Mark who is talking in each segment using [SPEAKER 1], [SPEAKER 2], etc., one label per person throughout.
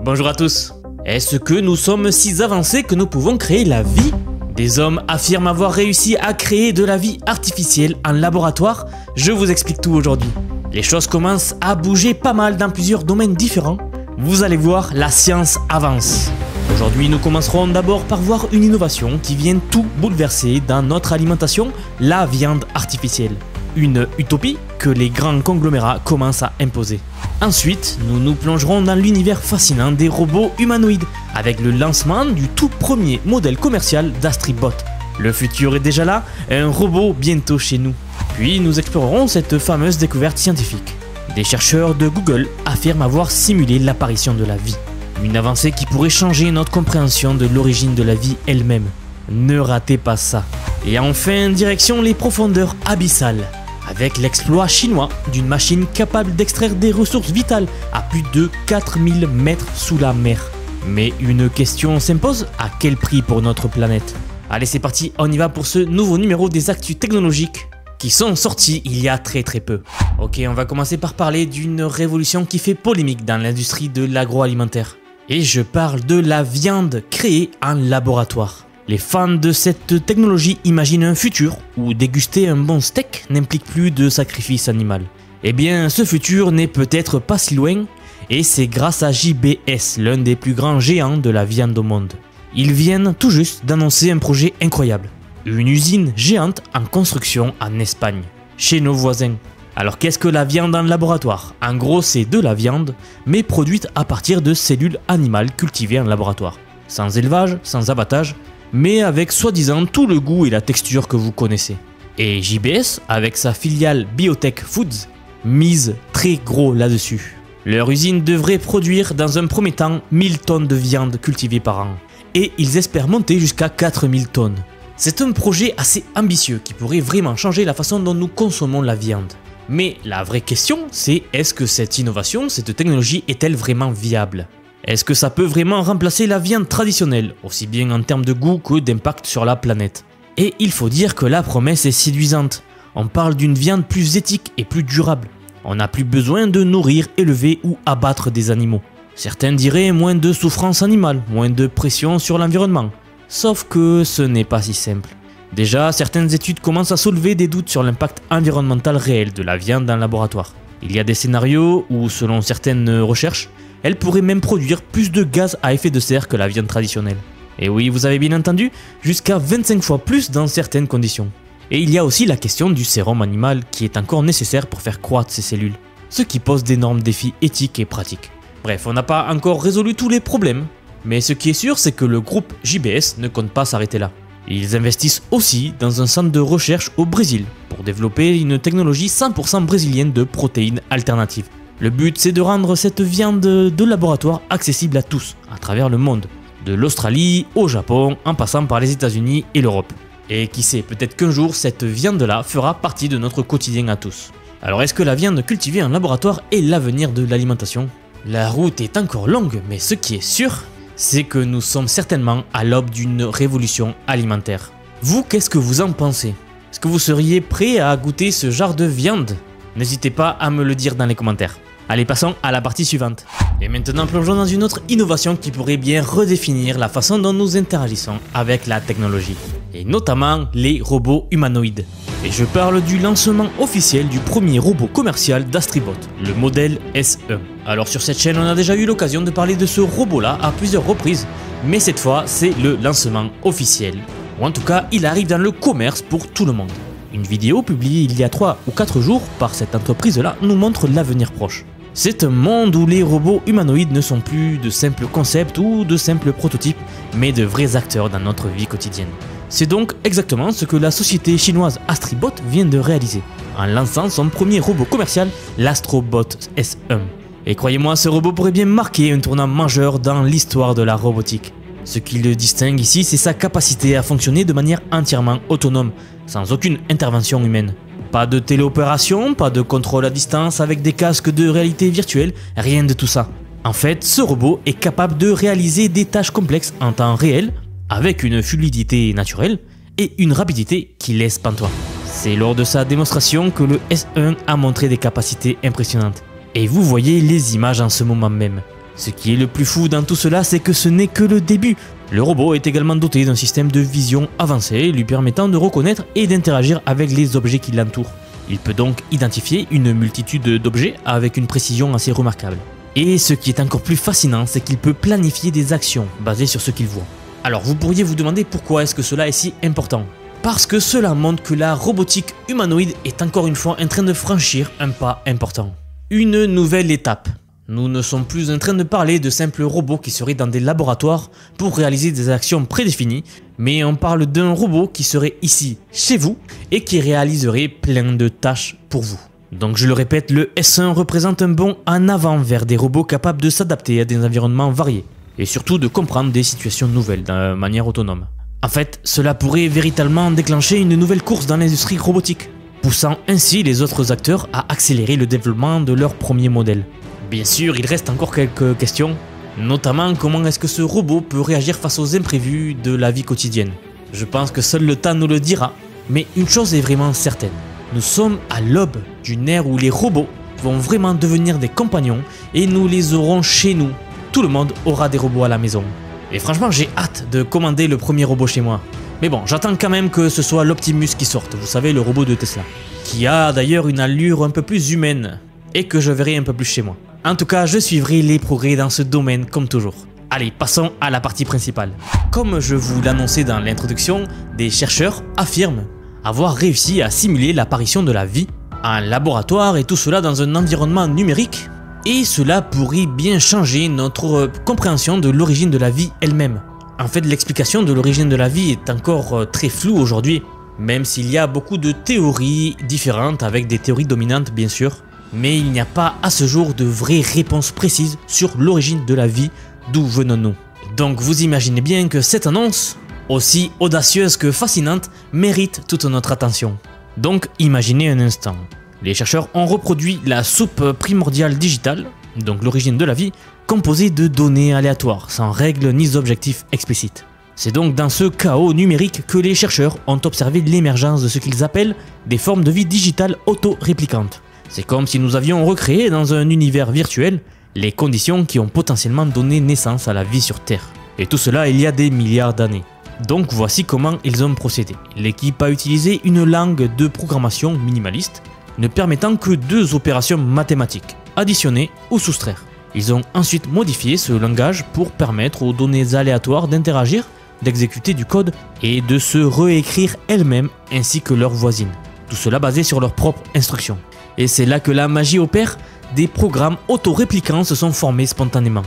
[SPEAKER 1] Bonjour à tous. Est-ce que nous sommes si avancés que nous pouvons créer la vie? Des hommes affirment avoir réussi à créer de la vie artificielle en laboratoire. Je vous explique tout aujourd'hui. Les choses commencent à bouger pas mal dans plusieurs domaines différents. Vous allez voir, la science avance. Aujourd'hui, nous commencerons d'abord par voir une innovation qui vient tout bouleverser dans notre alimentation, la viande artificielle. Une utopie que les grands conglomérats commencent à imposer. Ensuite, nous nous plongerons dans l'univers fascinant des robots humanoïdes avec le lancement du tout premier modèle commercial d'Astribot. Le futur est déjà là, un robot bientôt chez nous. Puis nous explorerons cette fameuse découverte scientifique. Des chercheurs de Google affirment avoir simulé l'apparition de la vie. Une avancée qui pourrait changer notre compréhension de l'origine de la vie elle-même. Ne ratez pas ça. Et enfin, direction les profondeurs abyssales, avec l'exploit chinois d'une machine capable d'extraire des ressources vitales à plus de 4000 mètres sous la mer. Mais une question s'impose, à quel prix pour notre planète? Allez c'est parti, on y va pour ce nouveau numéro des actus technologiques qui sont sortis il y a très très peu. Ok, on va commencer par parler d'une révolution qui fait polémique dans l'industrie de l'agroalimentaire. Et je parle de la viande créée en laboratoire. Les fans de cette technologie imaginent un futur où déguster un bon steak n'implique plus de sacrifice animal. Eh bien, ce futur n'est peut-être pas si loin, et c'est grâce à JBS, l'un des plus grands géants de la viande au monde. Ils viennent tout juste d'annoncer un projet incroyable. Une usine géante en construction en Espagne, chez nos voisins. Alors qu'est-ce que la viande en laboratoire? En gros, c'est de la viande, mais produite à partir de cellules animales cultivées en laboratoire. Sans élevage, sans abattage, mais avec soi-disant tout le goût et la texture que vous connaissez. Et JBS, avec sa filiale Biotech Foods, mise très gros là-dessus. Leur usine devrait produire dans un premier temps 1000 tonnes de viande cultivée par an. Et ils espèrent monter jusqu'à 4000 tonnes. C'est un projet assez ambitieux qui pourrait vraiment changer la façon dont nous consommons la viande. Mais la vraie question, c'est est-ce que cette innovation, cette technologie est-elle vraiment viable? Est-ce que ça peut vraiment remplacer la viande traditionnelle, aussi bien en termes de goût que d'impact sur la planète? Et il faut dire que la promesse est séduisante. On parle d'une viande plus éthique et plus durable. On n'a plus besoin de nourrir, élever ou abattre des animaux. Certains diraient moins de souffrance animale, moins de pression sur l'environnement. Sauf que ce n'est pas si simple. Déjà, certaines études commencent à soulever des doutes sur l'impact environnemental réel de la viande en laboratoire. Il y a des scénarios où, selon certaines recherches, elle pourrait même produire plus de gaz à effet de serre que la viande traditionnelle. Et oui, vous avez bien entendu, jusqu'à 25 fois plus dans certaines conditions. Et il y a aussi la question du sérum animal qui est encore nécessaire pour faire croître ces cellules, ce qui pose d'énormes défis éthiques et pratiques. Bref, on n'a pas encore résolu tous les problèmes, mais ce qui est sûr, c'est que le groupe JBS ne compte pas s'arrêter là. Ils investissent aussi dans un centre de recherche au Brésil pour développer une technologie 100% brésilienne de protéines alternatives. Le but, c'est de rendre cette viande de laboratoire accessible à tous, à travers le monde, de l'Australie au Japon, en passant par les États-Unis et l'Europe. Et qui sait, peut-être qu'un jour, cette viande-là fera partie de notre quotidien à tous. Alors est-ce que la viande cultivée en laboratoire est l'avenir de l'alimentation? La route est encore longue, mais ce qui est sûr, c'est que nous sommes certainement à l'aube d'une révolution alimentaire. Vous, qu'est-ce que vous en pensez? Est-ce que vous seriez prêt à goûter ce genre de viande? N'hésitez pas à me le dire dans les commentaires. Allez, passons à la partie suivante. Et maintenant, plongeons dans une autre innovation qui pourrait bien redéfinir la façon dont nous interagissons avec la technologie, et notamment les robots humanoïdes. Et je parle du lancement officiel du premier robot commercial d'Astribot, le modèle SE. Alors sur cette chaîne, on a déjà eu l'occasion de parler de ce robot-là à plusieurs reprises, mais cette fois, c'est le lancement officiel. Ou en tout cas, il arrive dans le commerce pour tout le monde. Une vidéo publiée il y a 3 ou 4 jours par cette entreprise-là nous montre l'avenir proche. C'est un monde où les robots humanoïdes ne sont plus de simples concepts ou de simples prototypes, mais de vrais acteurs dans notre vie quotidienne. C'est donc exactement ce que la société chinoise Astribot vient de réaliser, en lançant son premier robot commercial, l'Astrobot S1. Et croyez-moi, ce robot pourrait bien marquer un tournant majeur dans l'histoire de la robotique. Ce qui le distingue ici, c'est sa capacité à fonctionner de manière entièrement autonome, sans aucune intervention humaine. Pas de téléopération, pas de contrôle à distance avec des casques de réalité virtuelle, rien de tout ça. En fait, ce robot est capable de réaliser des tâches complexes en temps réel, avec une fluidité naturelle et une rapidité qui laisse pantois. C'est lors de sa démonstration que le S1 a montré des capacités impressionnantes. Et vous voyez les images en ce moment même. Ce qui est le plus fou dans tout cela, c'est que ce n'est que le début. Le robot est également doté d'un système de vision avancé lui permettant de reconnaître et d'interagir avec les objets qui l'entourent. Il peut donc identifier une multitude d'objets avec une précision assez remarquable. Et ce qui est encore plus fascinant, c'est qu'il peut planifier des actions basées sur ce qu'il voit. Alors vous pourriez vous demander pourquoi est-ce que cela est si important? Parce que cela montre que la robotique humanoïde est encore une fois en train de franchir un pas important. Une nouvelle étape. Nous ne sommes plus en train de parler de simples robots qui seraient dans des laboratoires pour réaliser des actions prédéfinies, mais on parle d'un robot qui serait ici, chez vous, et qui réaliserait plein de tâches pour vous. Donc je le répète, le S1 représente un bond en avant vers des robots capables de s'adapter à des environnements variés, et surtout de comprendre des situations nouvelles de manière autonome. En fait, cela pourrait véritablement déclencher une nouvelle course dans l'industrie robotique, poussant ainsi les autres acteurs à accélérer le développement de leur premier modèle. Bien sûr, il reste encore quelques questions, notamment comment est-ce que ce robot peut réagir face aux imprévus de la vie quotidienne? Je pense que seul le temps nous le dira, mais une chose est vraiment certaine. Nous sommes à l'aube d'une ère où les robots vont vraiment devenir des compagnons et nous les aurons chez nous. Tout le monde aura des robots à la maison. Et franchement, j'ai hâte de commander le premier robot chez moi. Mais bon, j'attends quand même que ce soit l'Optimus qui sorte, vous savez, le robot de Tesla. Qui a d'ailleurs une allure un peu plus humaine et que je verrai un peu plus chez moi. En tout cas, je suivrai les progrès dans ce domaine comme toujours. Allez, passons à la partie principale. Comme je vous l'annonçais dans l'introduction, des chercheurs affirment avoir réussi à simuler l'apparition de la vie en laboratoire et tout cela dans un environnement numérique. Et cela pourrait bien changer notre compréhension de l'origine de la vie elle-même. En fait, l'explication de l'origine de la vie est encore euh, très floue aujourd'hui, même s'il y a beaucoup de théories différentes avec des théories dominantes bien sûr mais il n'y a pas à ce jour de vraies réponses précises sur l'origine de la vie, d'où venons-nous. Donc vous imaginez bien que cette annonce, aussi audacieuse que fascinante, mérite toute notre attention. Donc imaginez un instant. Les chercheurs ont reproduit la soupe primordiale digitale, donc l'origine de la vie, composée de données aléatoires, sans règles ni objectifs explicites. C'est donc dans ce chaos numérique que les chercheurs ont observé l'émergence de ce qu'ils appellent des formes de vie digitales auto-réplicantes. C'est comme si nous avions recréé dans un univers virtuel les conditions qui ont potentiellement donné naissance à la vie sur Terre. Et tout cela il y a des milliards d'années. Donc voici comment ils ont procédé. L'équipe a utilisé une langue de programmation minimaliste, ne permettant que deux opérations mathématiques, additionner ou soustraire. Ils ont ensuite modifié ce langage pour permettre aux données aléatoires d'interagir, d'exécuter du code et de se réécrire elles-mêmes ainsi que leurs voisines. Tout cela basé sur leurs propres instructions. Et c'est là que la magie opère, des programmes autoréplicants se sont formés spontanément.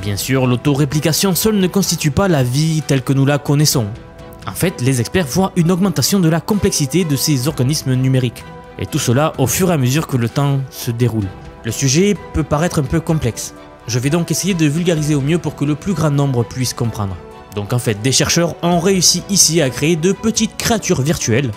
[SPEAKER 1] Bien sûr, l'autoréplication seule ne constitue pas la vie telle que nous la connaissons. En fait, les experts voient une augmentation de la complexité de ces organismes numériques. Et tout cela au fur et à mesure que le temps se déroule. Le sujet peut paraître un peu complexe. Je vais donc essayer de vulgariser au mieux pour que le plus grand nombre puisse comprendre. Donc en fait, des chercheurs ont réussi ici à créer de petites créatures virtuelles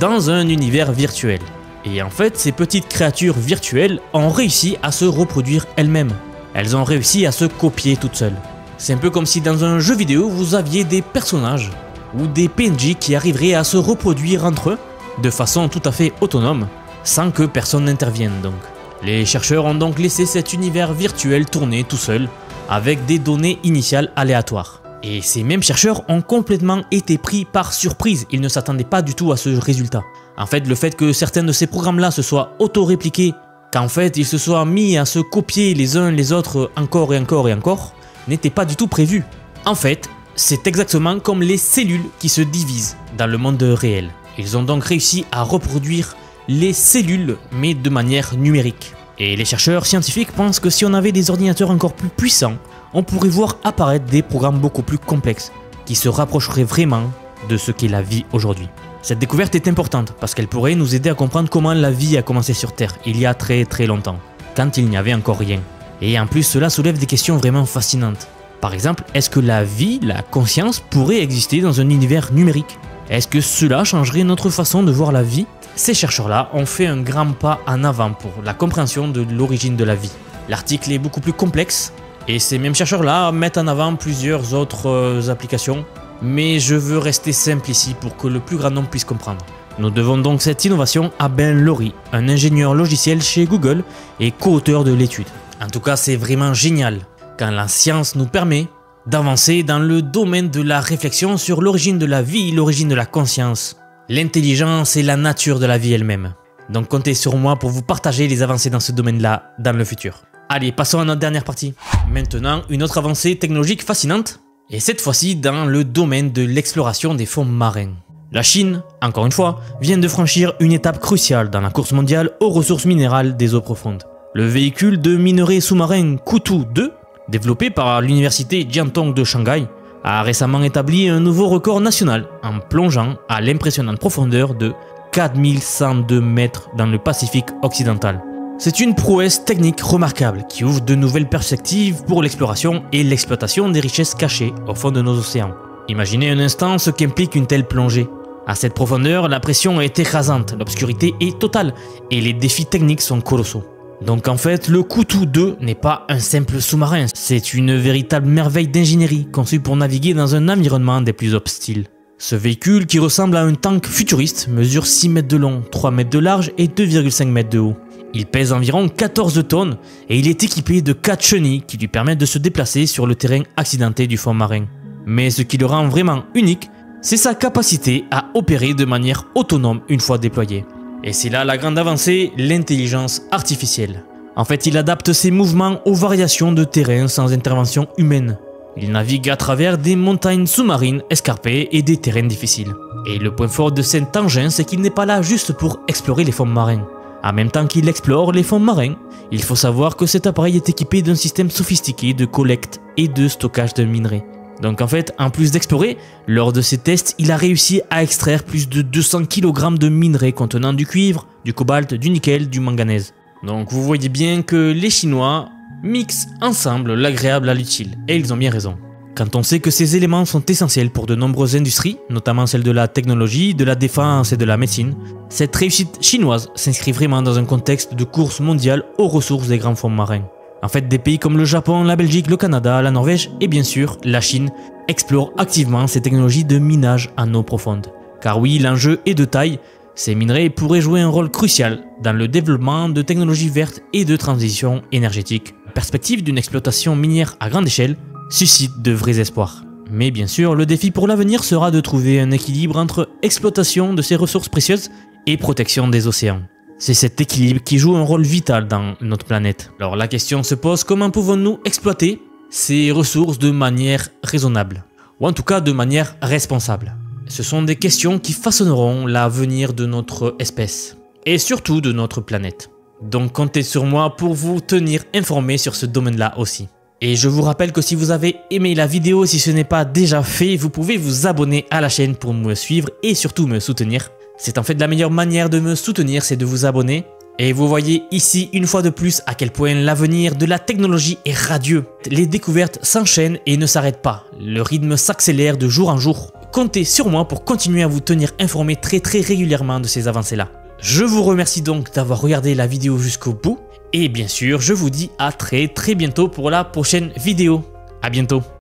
[SPEAKER 1] dans un univers virtuel. Et en fait, ces petites créatures virtuelles ont réussi à se reproduire elles-mêmes. Elles ont réussi à se copier toutes seules. C'est un peu comme si dans un jeu vidéo, vous aviez des personnages ou des PNJ qui arriveraient à se reproduire entre eux de façon tout à fait autonome, sans que personne n'intervienne donc. Les chercheurs ont donc laissé cet univers virtuel tourner tout seul, avec des données initiales aléatoires. Et ces mêmes chercheurs ont complètement été pris par surprise, ils ne s'attendaient pas du tout à ce résultat. En fait, le fait que certains de ces programmes-là se soient auto-répliqués, qu'en fait ils se soient mis à se copier les uns les autres encore et encore et encore, n'était pas du tout prévu. En fait, c'est exactement comme les cellules qui se divisent dans le monde réel. Ils ont donc réussi à reproduire les cellules, mais de manière numérique. Et les chercheurs scientifiques pensent que si on avait des ordinateurs encore plus puissants, on pourrait voir apparaître des programmes beaucoup plus complexes, qui se rapprocheraient vraiment de ce qu'est la vie aujourd'hui. Cette découverte est importante parce qu'elle pourrait nous aider à comprendre comment la vie a commencé sur Terre il y a très très longtemps, quand il n'y avait encore rien. Et en plus cela soulève des questions vraiment fascinantes. Par exemple, est-ce que la vie, la conscience pourrait exister dans un univers numérique? Est-ce que cela changerait notre façon de voir la vie? Ces chercheurs-là ont fait un grand pas en avant pour la compréhension de l'origine de la vie. L'article est beaucoup plus complexe et ces mêmes chercheurs-là mettent en avant plusieurs autres euh, applications mais je veux rester simple ici pour que le plus grand nombre puisse comprendre. Nous devons donc cette innovation à Ben Lowry, un ingénieur logiciel chez Google et co-auteur de l'étude. En tout cas, c'est vraiment génial. quand la science nous permet d'avancer dans le domaine de la réflexion sur l'origine de la vie, l'origine de la conscience, l'intelligence et la nature de la vie elle-même. Donc comptez sur moi pour vous partager les avancées dans ce domaine-là dans le futur. Allez, passons à notre dernière partie. Maintenant, une autre avancée technologique fascinante, et cette fois-ci dans le domaine de l'exploration des fonds marins. La Chine, encore une fois, vient de franchir une étape cruciale dans la course mondiale aux ressources minérales des eaux profondes. Le véhicule de minerai sous-marin Kutu 2, développé par l'université Jiantong de Shanghai, a récemment établi un nouveau record national en plongeant à l'impressionnante profondeur de 4102 mètres dans le Pacifique occidental. C'est une prouesse technique remarquable qui ouvre de nouvelles perspectives pour l'exploration et l'exploitation des richesses cachées au fond de nos océans. Imaginez un instant ce qu'implique une telle plongée. À cette profondeur, la pression est écrasante, l'obscurité est totale et les défis techniques sont colossaux. Donc en fait, le Kutu 2 n'est pas un simple sous-marin, c'est une véritable merveille d'ingénierie conçue pour naviguer dans un environnement des plus hostiles. Ce véhicule, qui ressemble à un tank futuriste, mesure 6 mètres de long, 3 mètres de large et 2,5 mètres de haut. Il pèse environ 14 tonnes et il est équipé de 4 chenilles qui lui permettent de se déplacer sur le terrain accidenté du fond marin. Mais ce qui le rend vraiment unique, c'est sa capacité à opérer de manière autonome une fois déployé. Et c'est là la grande avancée, l'intelligence artificielle. En fait, il adapte ses mouvements aux variations de terrain sans intervention humaine. Il navigue à travers des montagnes sous-marines escarpées et des terrains difficiles. Et le point fort de cet engin, c'est qu'il n'est pas là juste pour explorer les fonds marins. En même temps qu'il explore les fonds marins, il faut savoir que cet appareil est équipé d'un système sophistiqué de collecte et de stockage de minerais. Donc en fait, en plus d'explorer, lors de ses tests, il a réussi à extraire plus de 200 kg de minerais contenant du cuivre, du cobalt, du nickel, du manganèse. Donc vous voyez bien que les Chinois mixent ensemble l'agréable à l'utile, et ils ont bien raison. Quand on sait que ces éléments sont essentiels pour de nombreuses industries, notamment celles de la technologie, de la défense et de la médecine, cette réussite chinoise s'inscrit vraiment dans un contexte de course mondiale aux ressources des grands fonds marins. En fait, des pays comme le Japon, la Belgique, le Canada, la Norvège et bien sûr la Chine explorent activement ces technologies de minage en eau profonde. Car oui, l'enjeu est de taille, ces minerais pourraient jouer un rôle crucial dans le développement de technologies vertes et de transition énergétique. Perspective d'une exploitation minière à grande échelle suscite de vrais espoirs. Mais bien sûr, le défi pour l'avenir sera de trouver un équilibre entre exploitation de ces ressources précieuses et protection des océans. C'est cet équilibre qui joue un rôle vital dans notre planète. Alors la question se pose, comment pouvons-nous exploiter ces ressources de manière raisonnable? Ou en tout cas de manière responsable? Ce sont des questions qui façonneront l'avenir de notre espèce. Et surtout de notre planète. Donc comptez sur moi pour vous tenir informé sur ce domaine-là aussi. Et je vous rappelle que si vous avez aimé la vidéo, si ce n'est pas déjà fait, vous pouvez vous abonner à la chaîne pour me suivre et surtout me soutenir. C'est en fait la meilleure manière de me soutenir, c'est de vous abonner. Et vous voyez ici une fois de plus à quel point l'avenir de la technologie est radieux. Les découvertes s'enchaînent et ne s'arrêtent pas. Le rythme s'accélère de jour en jour. Comptez sur moi pour continuer à vous tenir informé très très régulièrement de ces avancées-là. Je vous remercie donc d'avoir regardé la vidéo jusqu'au bout. Et bien sûr, je vous dis à très très bientôt pour la prochaine vidéo. A bientôt